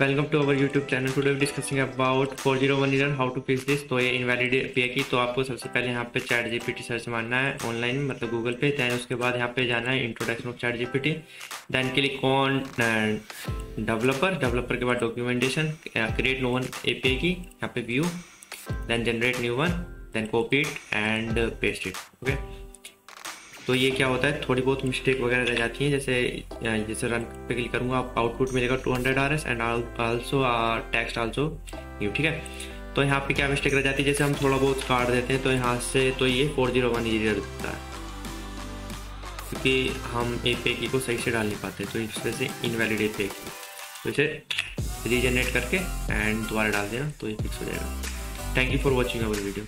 Welcome to our YouTube channel today discussing about four zero one error how to fix this तो ये invalid पे की तो आपको सबसे पहले यहाँ पे चैट जीपीटी सर्च मारना है ऑनलाइन मतलब गूगल पे दैन उसके बाद यहाँ पे जाना है introduction of chat GPT then click on developer developer के बाद documentation create no one a key, यहाँ पे view then generate new one then copy it and paste it okay तो ये क्या होता है, थोड़ी बहुत मिस्टेक वगैरह रह जाती है, जैसे जैसे रन पे क्लिक करूँगा आप आउटपुट मिलेगा two hundred R S and also text also you ठीक है? तो यहाँ पे क्या मिस्टेक रह जाती है, जैसे हम थोड़ा बहुत काट देते हैं तो यहाँ से तो ये फोर ज़ीरो वन ईजी दिखता है। क्योंकि हम ए पे की को सही से डाल नहीं पाते तो इस वजह से इनवैलिड ए पे की तो इसे रीजनरेट करके एंड दोबारा डाल देना तो ये फिक्स हो जाएगा। Thank you for watching our video